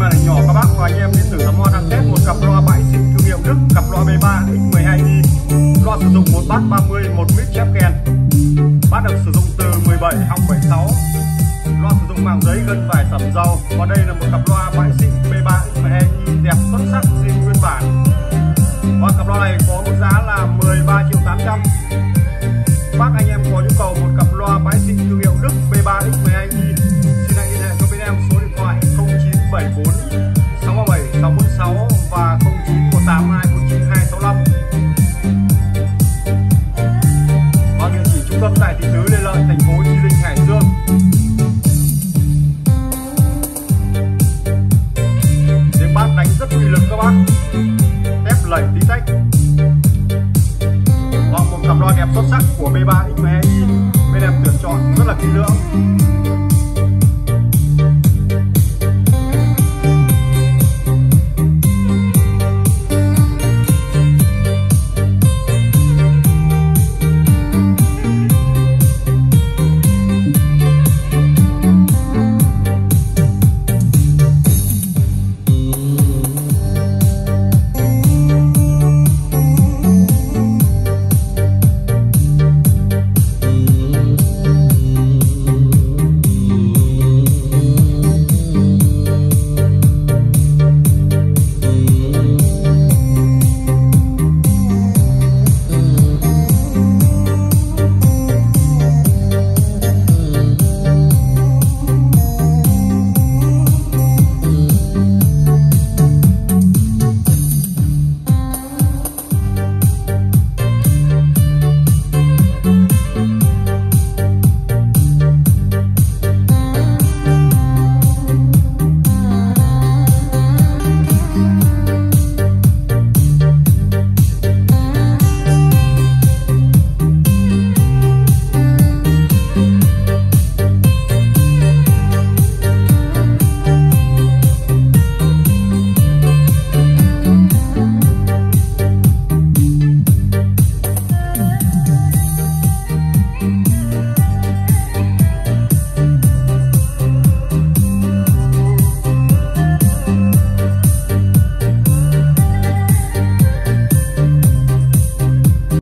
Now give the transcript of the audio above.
nơi mà nhỏ các bác. Và anh em đến từ làm hoa hàng Tết một cặp loa bãi xịn thương hiệu Đức, cặp loa B3 X12i loa sử dụng một bát 30 một mic chép kèn bát được sử dụng từ 17 học 76 loa sử dụng màng giấy gần vải, sẩm dầu và đây là một cặp loa bãi xịn B3 X12i đẹp xuất sắc zin nguyên bản. Và cặp loa này có mức giá là 13 triệu 800 bác, anh em có nhu cầu một cặp loa bãi xịn thương hiệu Đức B Lợi, thành phố Chí Linh, Hải Dương. Tiếng bát đánh rất uy lực các bác. Tép lẩy tí tách. Và một cặp loa đẹp xuất sắc của B3 XME bên em tuyển chọn rất là kỹ lưỡng.